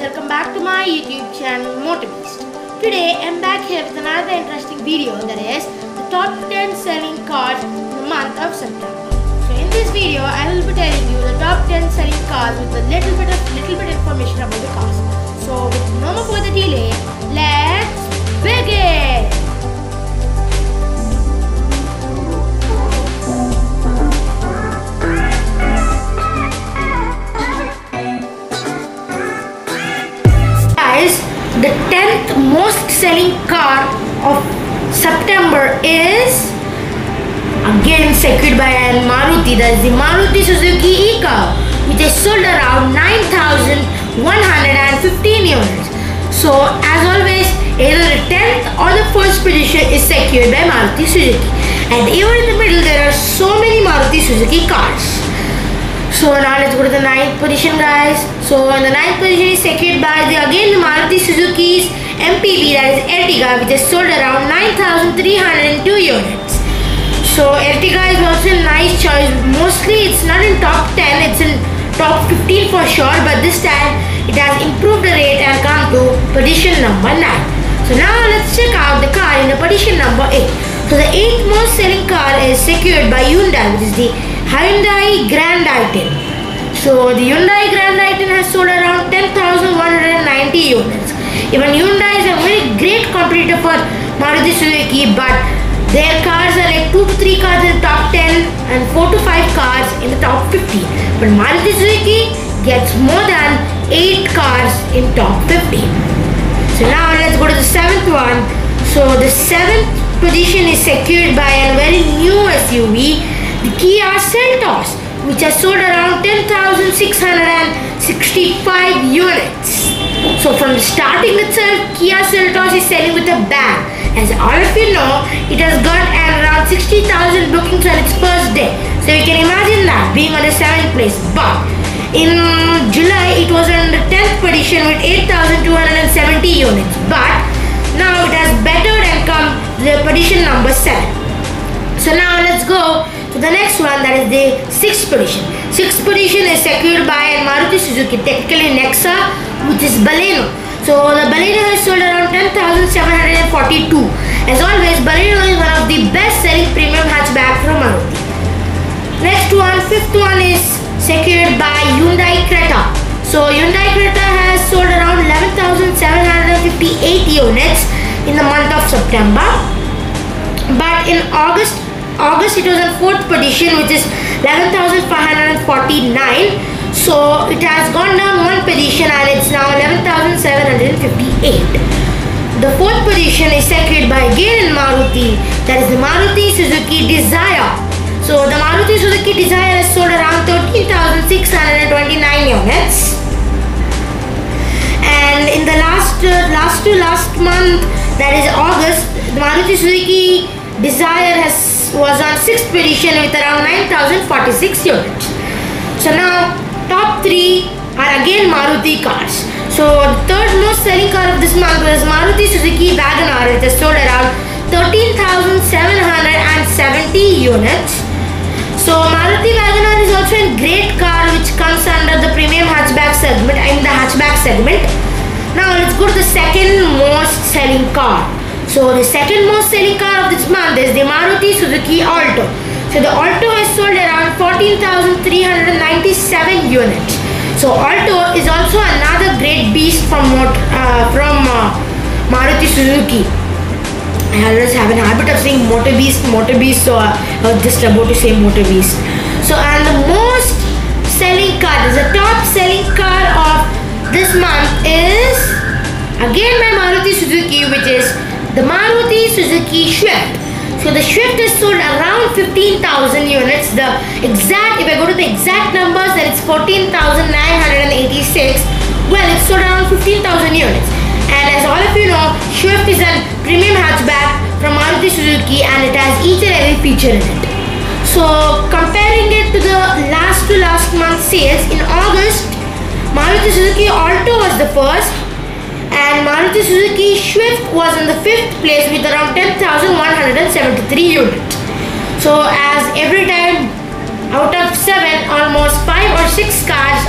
welcome back to my YouTube channel Motor Beast. Today I'm back here with another interesting video that is the top 10 selling cars in the month of September. So in this video I will be telling you the top 10 selling cars with a little bit of little bit information about the cars. So with no more further delay, let's begin! The 10th most selling car of September is again secured by Maruti. That is the Maruti Suzuki Eeco, which has sold around 9,115 units. So, as always, either the 10th or the first position is secured by Maruti Suzuki. And even in the middle, there are so many Maruti Suzuki cars. So now let's go to the ninth position, guys. So in the ninth position is secured by the again the Maruti Suzuki's MPV that is Ertiga, which has sold around 9,302 units. So Ertiga is also a nice choice. Mostly it's not in top 10, it's in top 15 for sure. But this time it has improved the rate and come to position number 9. So now let's check out the car in the position number 8. So the eighth most selling car is secured by Hyundai, which is the Hyundai Grand i10. So the Hyundai Grand i10 has sold around 10,190 units. Even Hyundai is a very great competitor for Maruti Suzuki, but their cars are like 2 to 3 cars in the top 10 and 4 to 5 cars in the top 50. But Maruti Suzuki gets more than 8 cars in top 50. So now let's go to the seventh one. So the seventh position is secured by a very new SUV, the Kia Seltos, which has sold around 10,665 units. So from the starting itself, Kia Seltos is selling with a bang. As all of you know, it has got around 60,000 bookings on its first day. So you can imagine that being on the seventh place. But in July, it was on the 10th position with 8,270 units. But now it has bettered and come position number 7. So now let's go to the next one that is the 6th position. 6th position is secured by Maruti Suzuki, technically Nexa, which is Baleno. So the Baleno has sold around 10,742. As always, Baleno is one of the best selling premium hatchback from Maruti. Next one, fifth one is secured by Hyundai Creta. So Hyundai Creta has sold around 11,758 units in the month of September. But in August, August it was in fourth position, which is 11,549. So it has gone down one position and it's now 11,758. The fourth position is secured by again in Maruti, that is the Maruti Suzuki Dzire. So the Maruti Suzuki Dzire has sold around 13,629 units. And in the last uh, last to last month, that is August, the Maruti Suzuki Dzire has was on sixth position with around 9,046 units. So now top three are again Maruti cars. So third most selling car of this month was Maruti Suzuki Wagon R. It has sold around 13,770 units. So Maruti Wagon R is also a great car which comes under the premium hatchback segment, I mean the hatchback segment. Now let's go to the second most selling car. So the second most selling car of this month is the Maruti Suzuki Alto. So the Alto has sold around 14,397 units. So Alto is also another great beast from uh, from uh, Maruti Suzuki. I always have an habit of saying motor beast, motor beast, so I was just about to say motor beast. So and the most selling car, the top selling car of this month is again by Maruti Suzuki, which is the Maruti Suzuki Swift. So the Swift is sold around 15,000 units. The exact, if I go to the exact numbers, then it's 14,986. Well, it's sold around 15,000 units. And as all of you know, Swift is a premium hatchback from Maruti Suzuki and it has each and every feature in it. So comparing it to the last to last month sales, in August, Maruti Suzuki Alto was the first and Maruti Suzuki Swift was in the fifth place with around 10,173 units. So as every time out of seven, almost five or six cars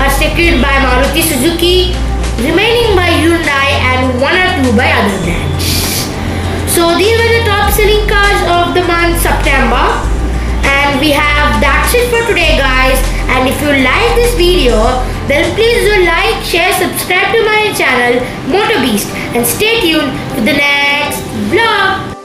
are secured by Maruti Suzuki remaining by Hyundai and one or two by other brands. So these were the top selling cars of the month September and we have that's it for today guys and if you like this video then please do like share subscribe to my channel Motor Beast and stay tuned for the next vlog